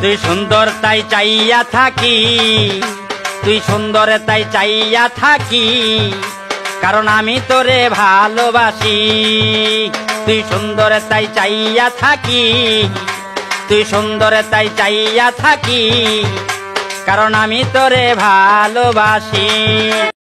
তুই সুন্দর তাই চাইয়া থাকি। তুই সুন্দর তাই চাইয়া থাকি। কারণ আমি তোরে ভালোবাসি। তুই সুন্দর তাই চাইয়া থাকি। তুই সুন্দর তাই চাইয়া থাকি। কারণ আমি তোরে ভালোবাসি।